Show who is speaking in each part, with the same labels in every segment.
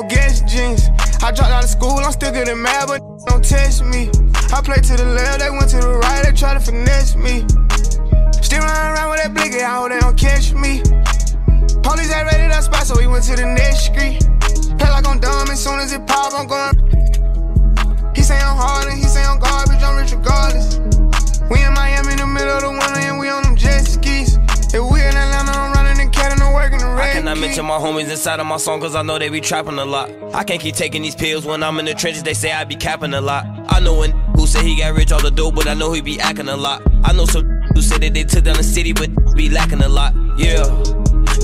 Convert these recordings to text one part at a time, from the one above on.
Speaker 1: no guess jeans. I dropped out of school, I'm still getting mad, but don't test me. I play to the left, they went to the right, they try to finesse me. Still running around with that blicky, I hope they don't catch me. Police had raided our spot, so we went to the next street.
Speaker 2: My homies inside of my song cause I know they be trapping a lot. I can't keep taking these pills when I'm in the trenches, they say I be capping a lot. I know when who said he got rich off the dope, but I know he be acting a lot. I know some who said that they took down the city, but be lacking a lot. Yeah.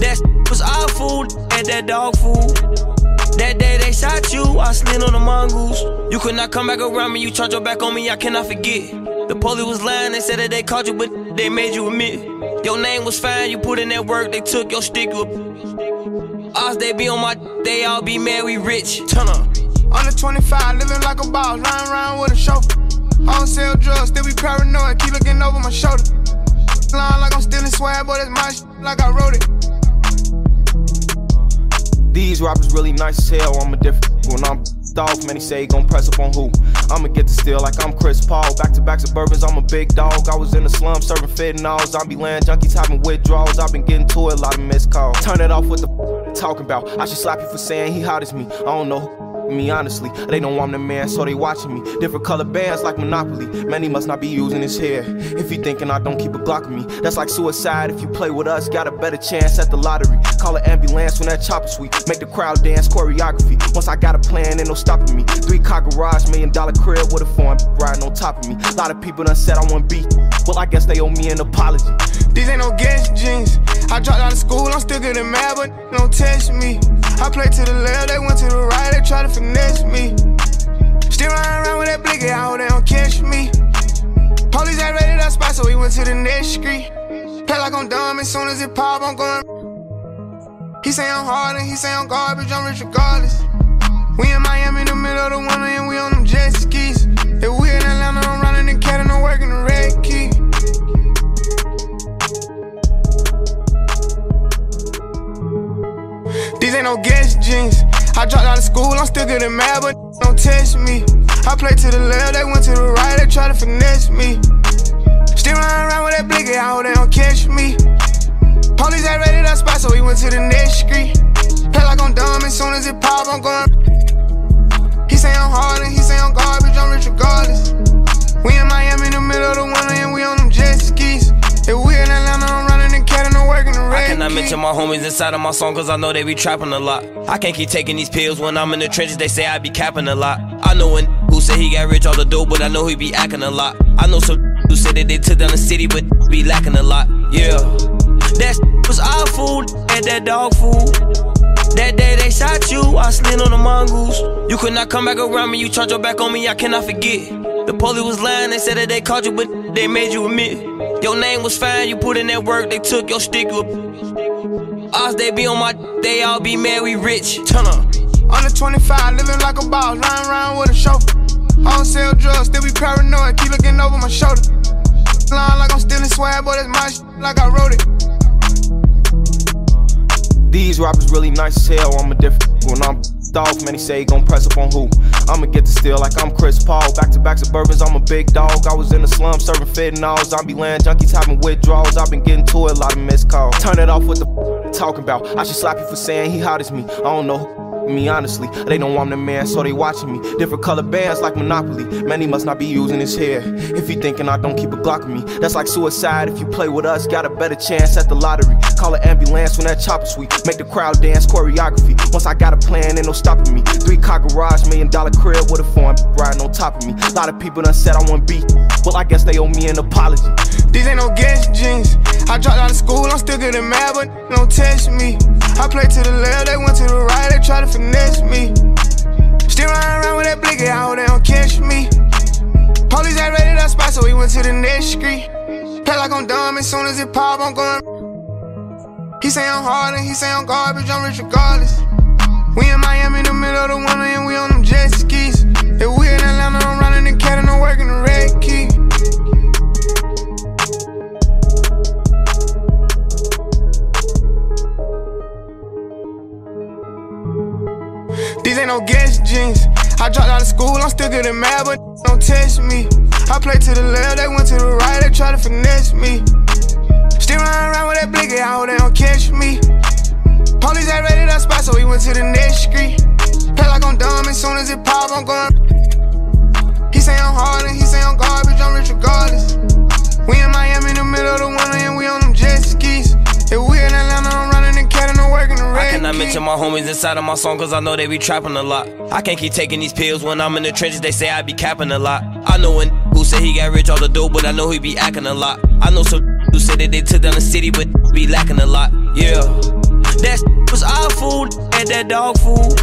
Speaker 2: That was our food and that dog food. That day they shot you, I slid on the mongoose. You could not come back around me, you turned your back on me, I cannot forget. The police was lying, they said that they caught you, but they made you admit. Your name was fine, you put in that work, they took your stick up. Us, they be on my, they all be mad, we rich. Turn up.
Speaker 1: Under 25, living like a boss, lying around with a chauffeur. I don't sell drugs, still be paranoid, keep looking over my shoulder. Lying like I'm stealing swag, but it's my shit, like I wrote it.
Speaker 3: These rappers really nice as hell, I'm a different when I'm off, man, he say he gon' press up on who? I'ma get the steal like I'm Chris Paul. Back to back suburbans, I'm a big dog. I was in the slum serving fentanyl. Zombie land junkies having withdrawals. I've been getting to a lot of missed calls. Turn it off with the talking about. I should slap you for saying he hot as me. I don't know me honestly. They know I'm the man, so they watching me. Different color bands like Monopoly. Man, he must not be using his hair. If he thinking I don't keep a Glock on me, that's like suicide. If you play with us, got a better chance at the lottery. Call an ambulance when that chopper sweet. Make the crowd dance choreography. Once I got a plan, ain't no stopping me. Three car garage, million dollar crib with a foreign riding on top of me. A lot of people done said I want beat. Well, I guess they owe me an apology.
Speaker 1: These ain't no Guess jeans. I dropped out of school, I'm still getting mad, but don't test me. I play to the left, they went to the right, they try to finesse me. Still running around with that blicky, I hope they don't catch me. Police had raided our spot, so we went to the next street. Play like I'm dumb, as soon as it pop, I'm going. He say I'm hard and he say I'm garbage, I'm rich regardless. We in Miami in the middle of the winter and we on them jet skis. If we in Atlanta, No Guess jeans. I dropped out of school, I'm still getting mad, but don't test me. I play to the left, they went to the right, they try to finesse me. Still running around with that blicky, I hope they don't catch me. Police had raided our spot, so we went to the next street. Play like I'm dumb, as soon as it pop, I'm going. He say I'm hard and he say I'm garbage, I'm
Speaker 2: my homies inside of my song cause I know they be trapping a lot. I can't keep taking these pills when I'm in the trenches, they say I be capping a lot. I know when who said he got rich off the dope, but I know he be acting a lot. I know some who said that they took down the city, but be lacking a lot. Yeah. That was our food and that dog food. That day they shot you, I slid on the mongoose. You could not come back around me, you turned your back on me, I cannot forget. The police was lying, they said that they caught you, but they made you admit. Your name was fine, you put in that work, they took your stick up. Us, they be on my, they all be mad, we rich. Turn up.
Speaker 1: Under 25, living like a boss, lying around with a chauffeur. I don't sell drugs, still be paranoid, keep looking over my shoulder. Lying like I'm stealing swag, but it's my shit, like I wrote it.
Speaker 3: These rappers really nice as hell, I'm a different when I'm off, man, he say he gon' press up on who? I'ma get the steal like I'm Chris Paul. Back to back suburbans, I'm a big dog. I was in the slum serving fentanyl. Zombie land junkies having withdrawals. I've been getting to it, a lot of missed calls. Turn it off with the talking about. I should slap you for saying he hot me. I don't know me honestly. They know I'm the man, so they watching me. Different color bands like Monopoly. Man, he must not be using his hair. If he thinking I don't keep a Glock me, that's like suicide. If you play with us, got a better chance at the lottery. Call an ambulance when that chopper sweet. Make the crowd dance choreography. Once I got a plan, ain't no stopping me. Three car garage, million dollar crib with a foreign riding on top of me. A lot of people done said I want beat. Well, I guess they owe me an apology.
Speaker 1: These ain't no Guess jeans. I dropped out of school, I'm still getting mad, but don't test me. I play to the left, they went to the right, they try to finesse me. Still running around with that blicky, I hope they don't catch me. Police had raided our spot, so we went to the next street. Play like I'm dumb, as soon as it pop, I'm going. He say I'm hard and he say I'm garbage, I'm rich regardless. We in Miami in the middle of the winter and we on them jet skis. If we in Atlanta, I'm running the cat and and working the red These jeans. I dropped out of school, I'm still getting mad, but don't test me. I play to the left, they went to the right, they try to finesse me. Still running around with that blicky, I hope they don't catch me. Police ain't ready that spot, so we went to the next street. Play like I'm dumb, as soon as it pop, I'm going.
Speaker 2: Mention my homies inside of my song cause I know they be trapping a lot. I can't keep taking these pills when I'm in the trenches, they say I be capping a lot. I know an who said he got rich off the dope, but I know he be acting a lot. I know some who said that they took down the city, but be lacking a lot. Yeah. That was our food and that dog food.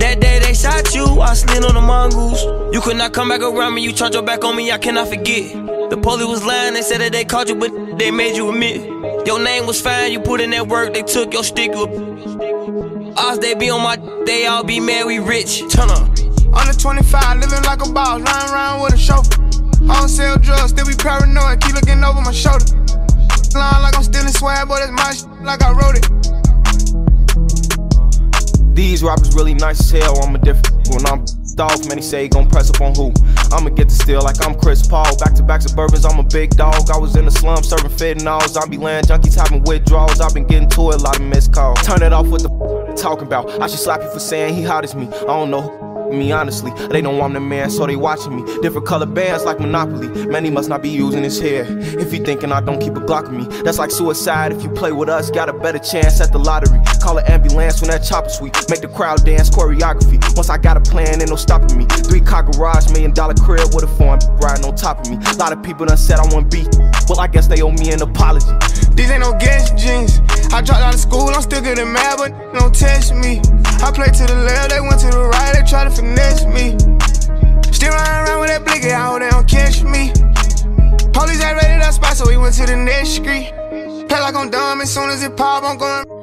Speaker 2: That day they shot you, I slid on the mongoose. You could not come back around me, you turned your back on me, I cannot forget. The police was lying, they said that they caught you, but they made you admit. Your name was fine, you put in that work, they took your stick up. Us, they be on my, they all be mad, we rich. Turn up.
Speaker 1: Under 25, living like a boss, riding around with a chauffeur. I don't sell drugs, still be paranoid, keep looking over my shoulder. Lying like I'm stealing swag, but it's my shit, like I wrote it.
Speaker 3: These rappers really nice as hell. I'm a different when I'm off. Many say he gon' press up on who? I'ma get the steal like I'm Chris Paul. Back to back suburbans, I'm a big dog. I was in the slum serving fentanyls. I be land junkies having withdrawals. I've been getting to it, a lot of missed calls. Turn it off with the f- talking about. I should slap you for saying he hot as me. I don't know. Me honestly, they know I'm the man, so they watching me. Different color bands like Monopoly. Man, he must not be using his hair. If you thinking I don't keep a Glock on me, that's like suicide. If you play with us, got a better chance at the lottery. Call an ambulance when that chopper sweet. Make the crowd dance choreography. Once I got a plan, ain't no stopping me. Three car garage, million dollar crib with a foreign riding on top of me. A lot of people done said I want beat. Well, I guess they owe me an apology.
Speaker 1: These ain't no gas jeans. I dropped out of school, I'm still getting mad, but don't test me. I play to the left, they went to the right, they try to finesse me. Still running around with that blicky, I hope they don't catch me. Police ain't ready that spot, so we went to the next street. Play like I'm dumb, as soon as it pop, I'm going.